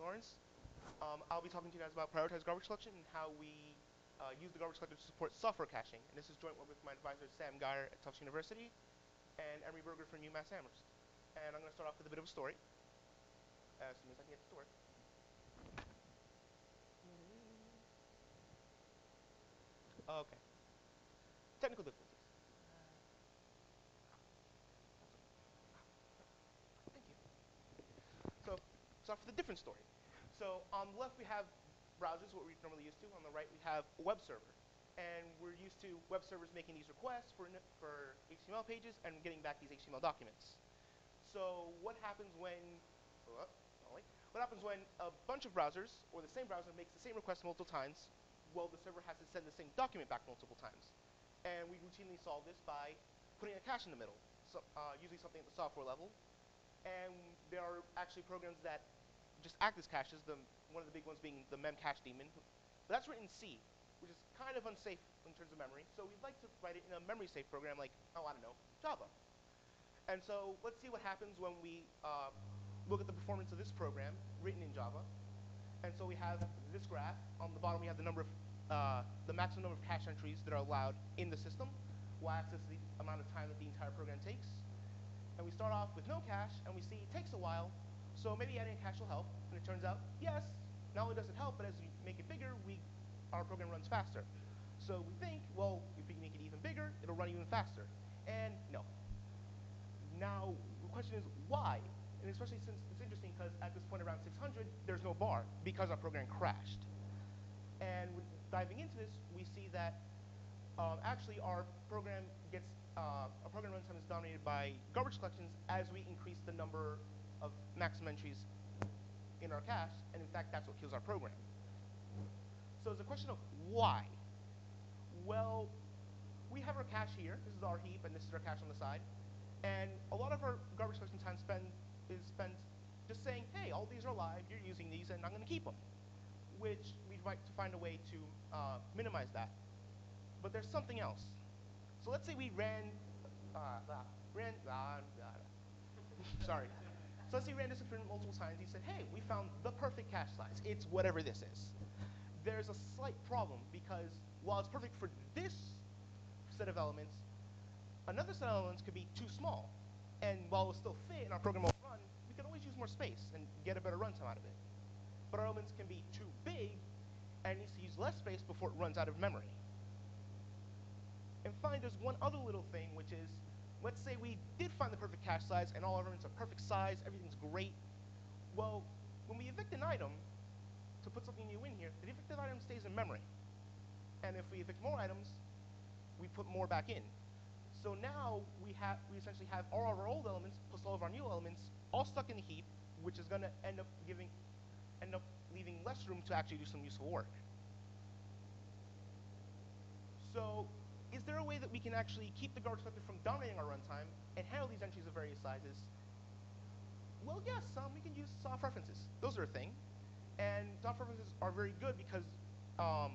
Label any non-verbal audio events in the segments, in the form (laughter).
Lawrence. Um, I'll be talking to you guys about prioritized garbage collection and how we uh, use the garbage collector to support software caching. And this is joint work with my advisor, Sam Guyer at Tufts University, and Emery Berger from UMass Amherst. And I'm going to start off with a bit of a story, as soon as I can get this to work. Okay. Technical difficulties. Thank you. So, start with a different story. So on the left we have browsers, what we're normally used to. On the right we have a web server. And we're used to web servers making these requests for, for HTML pages and getting back these HTML documents. So what happens when, oh, what happens when a bunch of browsers, or the same browser, makes the same request multiple times, well, the server has to send the same document back multiple times. And we routinely solve this by putting a cache in the middle, so, uh, usually something at the software level. And there are actually programs that just act as caches, the, one of the big ones being the memcache daemon. But that's written in C, which is kind of unsafe in terms of memory. So we'd like to write it in a memory safe program like, oh, I don't know, Java. And so let's see what happens when we uh, look at the performance of this program written in Java. And so we have this graph. On the bottom, we have the number of uh, the maximum number of cache entries that are allowed in the system. Y-axis the amount of time that the entire program takes. And we start off with no cache, and we see it takes a while, so maybe adding cache will help. And it turns out, yes, not only does it help, but as we make it bigger, we, our program runs faster. So we think, well, if we make it even bigger, it'll run even faster. And no. Now, the question is, why? And especially since it's interesting because at this point around 600, there's no bar because our program crashed. And diving into this, we see that um, actually our program gets, uh, our program runtime is dominated by garbage collections as we increase the number of maximum entries in our cache, and in fact, that's what kills our program. So it's a question of why. Well, we have our cache here. This is our heap, and this is our cache on the side. And a lot of our garbage collection time spent is spent just saying, hey, all these are live, you're using these, and I'm going to keep them. Which we'd like to find a way to uh, minimize that. But there's something else. So let's say we ran, uh, ran, uh, (laughs) sorry. So say we ran this experiment multiple times. He said, hey, we found the perfect cache size. It's whatever this is. There's a slight problem because while it's perfect for this set of elements, another set of elements could be too small. And while it'll still fit and our program will run, we can always use more space and get a better runtime out of it. But our elements can be too big and needs to use less space before it runs out of memory. And finally, there's one other little thing, which is Let's say we did find the perfect cache size and all our elements are perfect size, everything's great. Well, when we evict an item, to put something new in here, the evicted item stays in memory. And if we evict more items, we put more back in. So now we have we essentially have all of our old elements plus all of our new elements all stuck in a heap, which is going to end up giving end up leaving less room to actually do some useful work. So is there a way that we can actually keep the garbage collector from dominating our runtime and handle these entries of various sizes? Well, yes, um, we can use soft references. Those are a thing. And soft references are very good because um,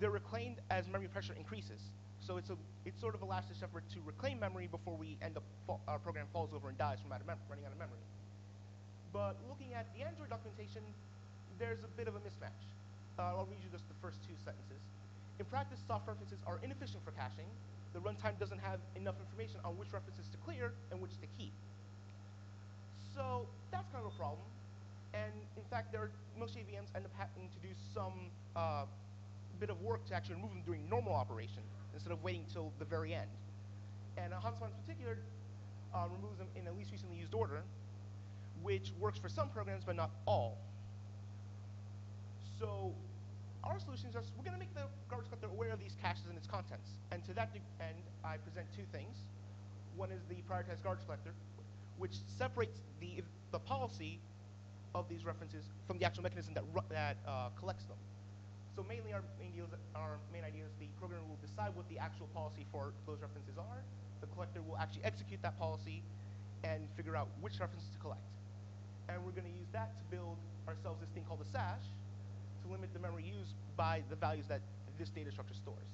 they're reclaimed as memory pressure increases. So it's, a, it's sort of a last-ditch effort to reclaim memory before we end up, our program falls over and dies from out running out of memory. But looking at the Android documentation, there's a bit of a mismatch. Uh, I'll read you just the first two sentences. In practice, soft references are inefficient for caching. The runtime doesn't have enough information on which references to clear and which to keep. So that's kind of a problem. And in fact, there are, most JVMs end up having to do some uh, bit of work to actually remove them during normal operation instead of waiting till the very end. And uh, Hotspot in particular uh, removes them in a least recently used order, which works for some programs but not all. So our solutions are we're going to make the garbage collector aware of these caches and its contents. And to that end, I present two things. One is the prioritized garbage collector, which separates the, the policy of these references from the actual mechanism that, that uh, collects them. So mainly our main, deals, our main idea is the programmer will decide what the actual policy for those references are. The collector will actually execute that policy and figure out which references to collect. And we're going to use that to build ourselves this thing called a Sache, limit the memory used by the values that this data structure stores.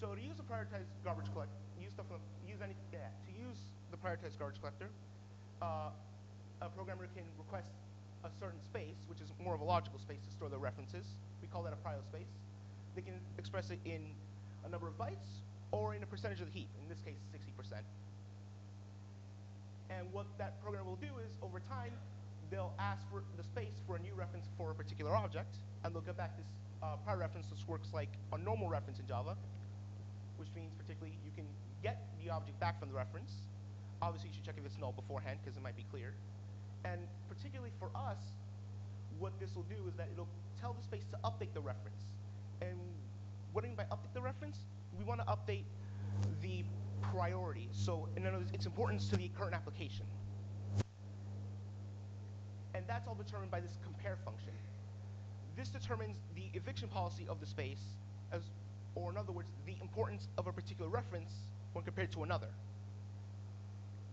So to use a prioritized garbage collector, use from, use any, yeah, to use the prioritized garbage collector, uh, a programmer can request a certain space, which is more of a logical space to store the references. We call that a prio space. They can express it in a number of bytes or in a percentage of the heap, in this case 60%. And what that program will do is, over time, they'll ask for the space for a new reference for a particular object, and they'll get back this uh, prio reference which works like a normal reference in Java, which means particularly you can get the object back from the reference. Obviously, you should check if it's null beforehand, because it might be cleared. And particularly for us, what this will do is that it'll tell the space to update the reference. And what do I mean by update the reference? We want to update the priority. So in other words, its importance to the current application. And that's all determined by this compare function. This determines the eviction policy of the space, as, or in other words, the importance of a particular reference when compared to another.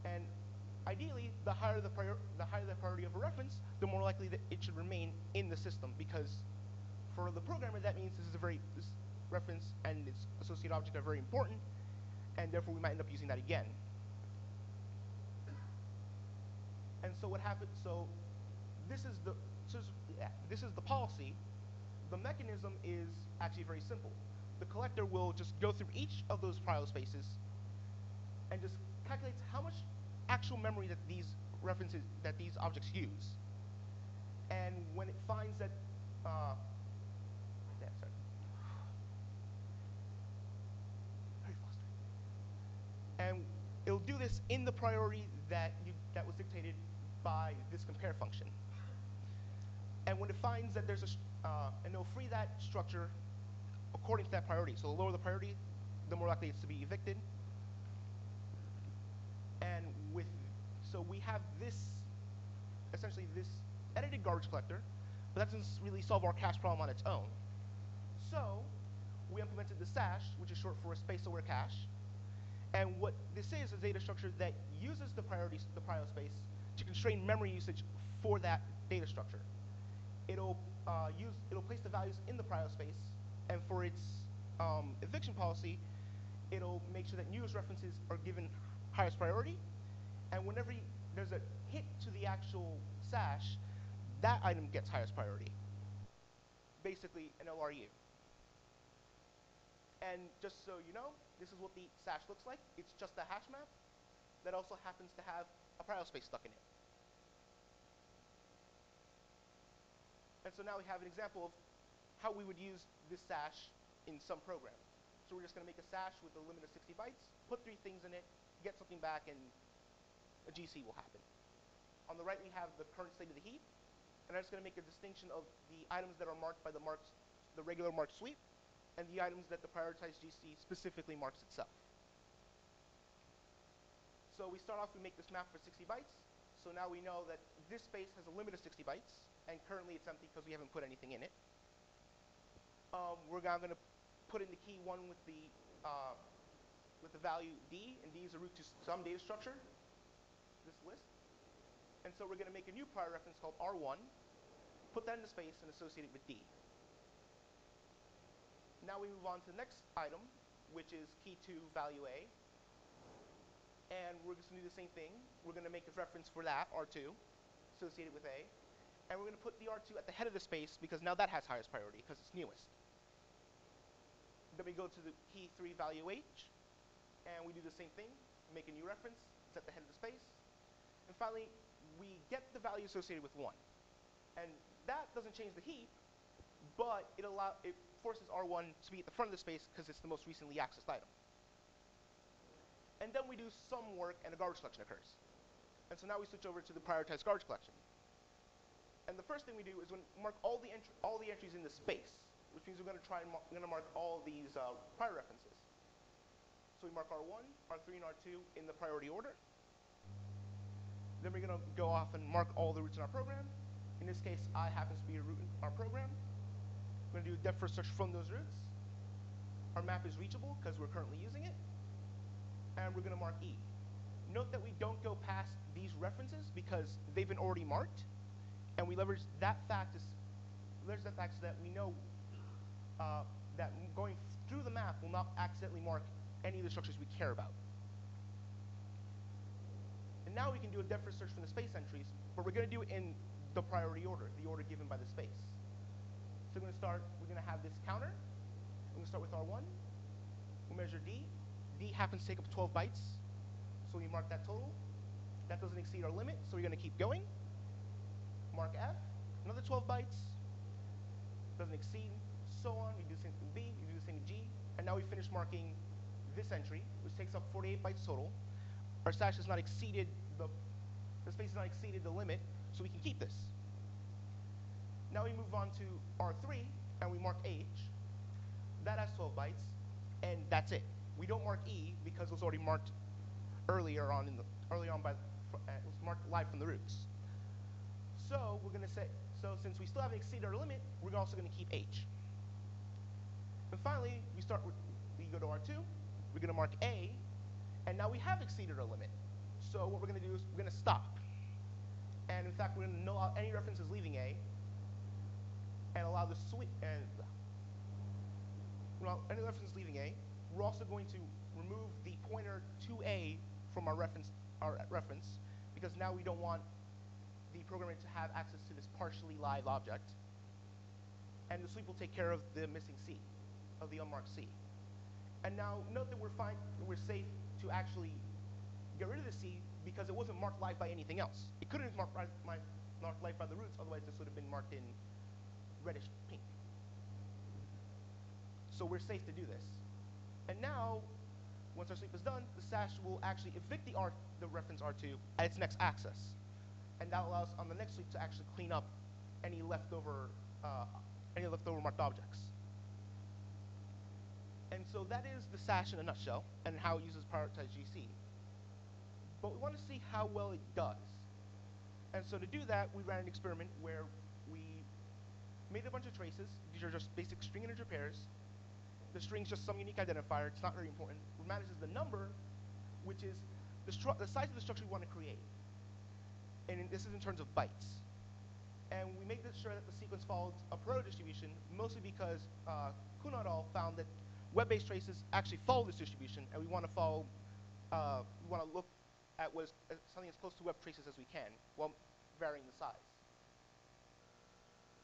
And ideally, the higher the, the higher the priority of a reference, the more likely that it should remain in the system, because for the programmer, that means this is a very this reference and its associated object are very important, and therefore we might end up using that again. And so what happens? So this is the this is the policy. The mechanism is actually very simple. The collector will just go through each of those prio spaces and just calculates how much actual memory that these references that these objects use. And when it finds that uh, And it'll do this in the priority that, you, that was dictated by this compare function. And when it finds that there's a, uh, and it'll free that structure according to that priority. So the lower the priority, the more likely it's to be evicted. And with, so we have this, essentially this edited garbage collector, but that doesn't really solve our cache problem on its own. So we implemented the Sache, which is short for a space-aware cache, and what this is is a data structure that uses the priority, the prio space to constrain memory usage for that data structure. It'll uh, use, it'll place the values in the prio space, and for its um, eviction policy, it'll make sure that newest references are given highest priority, and whenever there's a hit to the actual Sache, that item gets highest priority. Basically, an LRU. And just so you know, this is what the Sache looks like. It's just a hash map that also happens to have a prio space stuck in it. And so now we have an example of how we would use this Sache in some program. So we're just going to make a Sache with a limit of 60 bytes, put three things in it, get something back, and a GC will happen. On the right, we have the current state of the heap, and I'm just going to make a distinction of the items that are marked by the marks, the regular mark sweep, and the items that the prioritized GC specifically marks itself. So we start off, we make this map for 60 bytes. So now we know that this space has a limit of 60 bytes, and currently it's empty because we haven't put anything in it. Um, we're now going to put in the key one with the uh, with the value d, and d is a root to some data structure, this list. And so we're going to make a new prio reference called R1, put that in the space, and associate it with d. Now we move on to the next item, which is key to value A. And we're just going to do the same thing. We're going to make a reference for that, R2, associated with A. And we're going to put the R2 at the head of the space because now that has highest priority because it's newest. Then we go to the key 3 value H, and we do the same thing, make a new reference, it's at the head of the space. And finally, we get the value associated with 1. And that doesn't change the heap, but it, allow, it forces R1 to be at the front of the space because it's the most recently accessed item. And then we do some work and a garbage collection occurs. And so now we switch over to the prioritized garbage collection. And the first thing we do is we mark all the, all the entries in the space, which means we're going to try and we're going to mark all these uh, prio references. So we mark R1, R3, and R2 in the priority order. Then we're going to go off and mark all the roots in our program. In this case, I happens to be a root in our program. We're going to do a depth first search from those roots. Our map is reachable because we're currently using it. And we're going to mark E. Note that we don't go past these references because they've been already marked. And we leverage that fact, is, leverage that fact so that we know uh, that going through the map will not accidentally mark any of the structures we care about. And now we can do a depth first search from the space entries, but we're going to do it in the priority order, the order given by the space. So we're going to start, we're going to have this counter. We're going to start with R1. We'll measure D. D happens to take up 12 bytes, so we mark that total. That doesn't exceed our limit, so we're going to keep going. Mark F, another 12 bytes. Doesn't exceed, so on. We do the same thing with B, we do the same with G. And now we finish marking this entry, which takes up 48 bytes total. Our stash has not exceeded the, the space has not exceeded the limit, so we can keep this. Now we move on to R3, and we mark H. That has 12 bytes, and that's it. We don't mark E because it was already marked earlier on in the early on by uh, it was marked live from the roots. So we're going to say so since we still haven't exceeded our limit, we're also going to keep H. And finally, we start we go to R2. We're going to mark A, and now we have exceeded our limit. So what we're going to do is we're going to stop. And in fact, we're going to null out any references leaving A and allow the sweep and well, any references leaving A. We're also going to remove the pointer to A from our reference our reference because now we don't want the programmer to have access to this partially live object. And the sweep will take care of the missing C, of the unmarked C. And now note that we're fine, we're safe to actually get rid of the C because it wasn't marked live by anything else. It couldn't have marked, marked live by the roots, otherwise this would have been marked in reddish pink. So we're safe to do this. And now, once our sweep is done, the Sache will actually evict the, R, the reference R2 at its next access. And that allows on the next sweep to actually clean up any leftover, uh, any leftover marked objects. And so that is the Sache in a nutshell and how it uses prioritized GC. But we want to see how well it does. And so to do that, we ran an experiment where we made a bunch of traces. These are just basic string integer pairs. The string's just some unique identifier. It's not very important. What matters is the number, which is the, the size of the structure we want to create. And in, this is in terms of bytes. And we make sure that the sequence follows a Pareto distribution, mostly because uh, Cunha et al. found that web-based traces actually follow this distribution, and we want to follow, uh, we want to look at what is, uh, something as close to web traces as we can, while varying the size.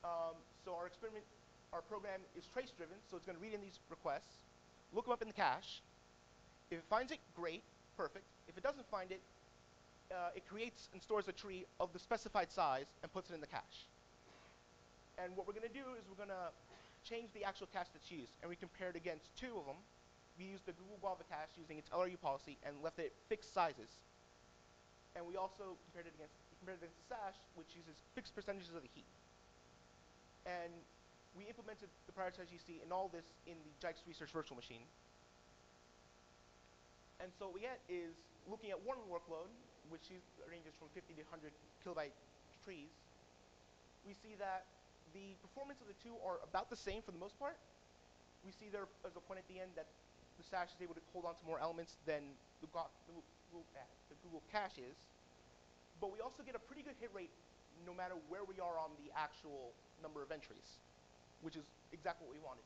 Um, so our experiment, our program is trace-driven, so it's going to read in these requests, look them up in the cache. If it finds it, great, perfect. If it doesn't find it, uh, it creates and stores a tree of the specified size and puts it in the cache. And what we're going to do is we're going to change the actual cache that's used, and we compared against two of them. We used the Google Guava cache using its LRU policy and left it fixed sizes. And we also compared it against compared it against the Sache, which uses fixed percentages of the heap. And we implemented the prioritized GC in all this in the Jikes Research Virtual Machine. And so what we get is looking at one workload, which ranges from 50 to 100 kilobyte trees, we see that the performance of the two are about the same for the most part. We see there as a point at the end that the stash is able to hold on to more elements than the, Go the, Google, uh, the Google cache is. But we also get a pretty good hit rate no matter where we are on the actual number of entries, which is exactly what we wanted.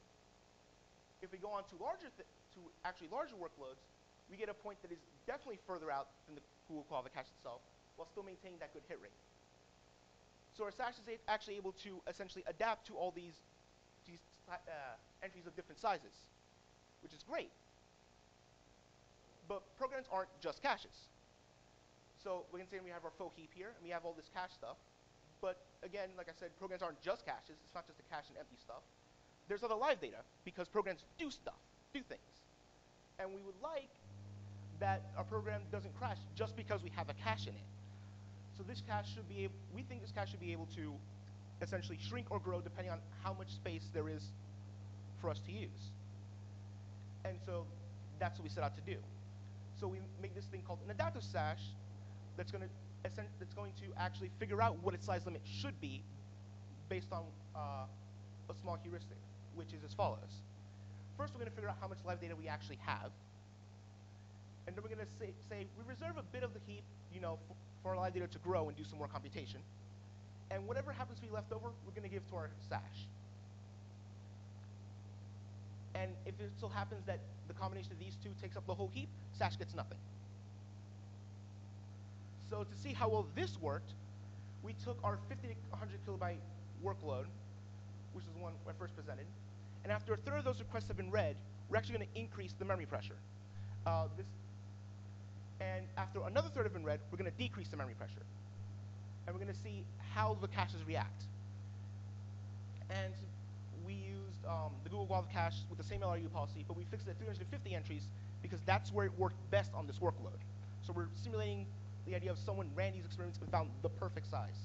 If we go on to larger, to actually larger workloads, we get a point that is definitely further out than the Google the cache itself, while still maintaining that good hit rate. So our stash is actually able to essentially adapt to all these, these uh, entries of different sizes, which is great. But programs aren't just caches. So we can say we have our faux heap here, and we have all this cache stuff. But again, like I said, programs aren't just caches. It's not just a cache and empty stuff. There's other live data, because programs do stuff, do things. And we would like that our program doesn't crash just because we have a cache in it. So this cache should be we think this cache should be able to essentially shrink or grow depending on how much space there is for us to use. And so that's what we set out to do. So we make this thing called an adaptive stash that's going to that's going to actually figure out what its size limit should be based on uh, a small heuristic, which is as follows. First, we're going to figure out how much live data we actually have. And then we're going to say, say we reserve a bit of the heap, you know, for our data to grow and do some more computation. And whatever happens to be left over, we're going to give to our Sache. And if it so happens that the combination of these two takes up the whole heap, Sache gets nothing. So to see how well this worked, we took our 50 to 100 kilobyte workload, which is the one I first presented, and after a third of those requests have been read, we're actually going to increase the memory pressure. Uh, this, and after another third have been read, we're going to decrease the memory pressure. And we're going to see how the caches react. And we used um, the Google Guava cache with the same LRU policy, but we fixed it at 350 entries because that's where it worked best on this workload. So we're simulating the idea of someone ran these experiments and found the perfect size.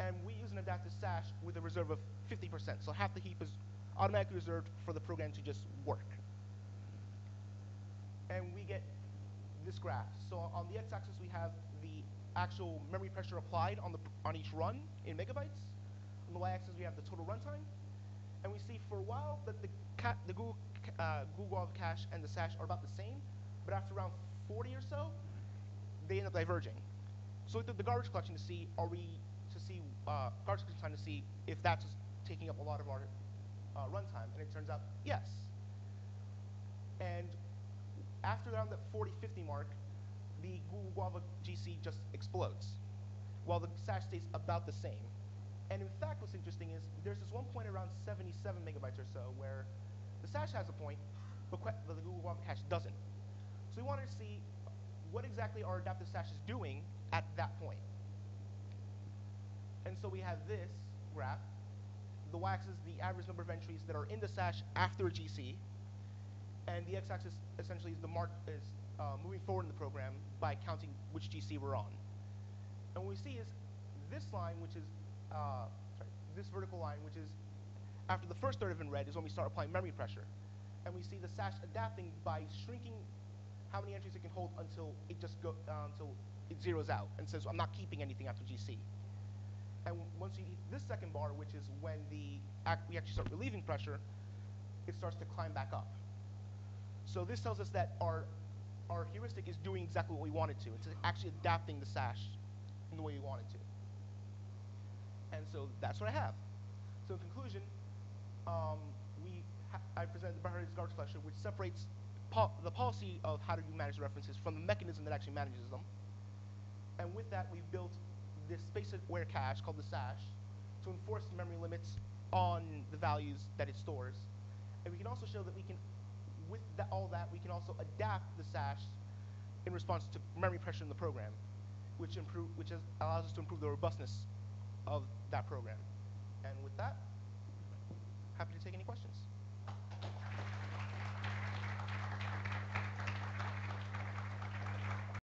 And we use an adaptive Sache with a reserve of 50%. So half the heap is automatically reserved for the program to just work. And we get this graph. So on the x-axis, we have the actual memory pressure applied on, the, on each run in megabytes. On the y-axis, we have the total runtime. And we see for a while that the, the Google, uh, Google cache and the Sache are about the same. But after around 40 or so, they end up diverging. So we did the garbage collection to see, are we, to see, uh, garbage collection time to see if that's taking up a lot of our uh, runtime. And it turns out, yes. And after around the 40, 50 mark, the Google Guava GC just explodes, while the Sache stays about the same. And in fact, what's interesting is there's this one point around 77 megabytes or so where the Sache has a point, but the Google Guava cache doesn't. So we wanted to see what exactly our adaptive Sache is doing at that point. And so we have this graph. The y-axis is the average number of entries that are in the Sache after a GC, and the x-axis essentially is the mark is uh, moving forward in the program by counting which GC we're on. And what we see is this line, which is uh, sorry, this vertical line, which is after the first third have been read, is when we start applying memory pressure. And we see the Sache adapting by shrinking how many entries it can hold until it just go uh, until it zeroes out and says I'm not keeping anything after GC. And once you hit this second bar, which is when the act, we actually start relieving pressure, it starts to climb back up. So this tells us that our, our heuristic is doing exactly what we want it to. It's actually adapting the Sache in the way we want it to. And so that's what I have. So in conclusion, um, we I presented the prioritized garbage collection, which separates the policy of how do you manage references from the mechanism that actually manages them. And with that, we've built this space-aware cache called the Sache to enforce memory limits on the values that it stores. And we can also show that we can with that, all that, we can also adapt the Sache in response to memory pressure in the program, which, improve, which allows us to improve the robustness of that program. And with that, happy to take any questions.